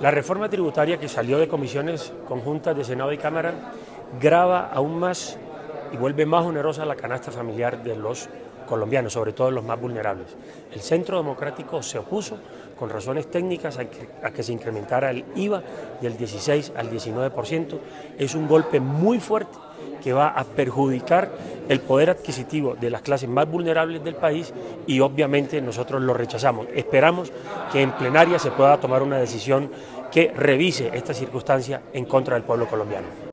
La reforma tributaria que salió de comisiones conjuntas de Senado y Cámara grava aún más y vuelve más onerosa la canasta familiar de los colombianos, sobre todo los más vulnerables. El Centro Democrático se opuso con razones técnicas a que, se incrementara el IVA del 16 al 19%. Es un golpe muy fuerte que va a perjudicar el poder adquisitivo de las clases más vulnerables del país y obviamente nosotros lo rechazamos. Esperamos que en plenaria se pueda tomar una decisión que revise esta circunstancia en contra del pueblo colombiano.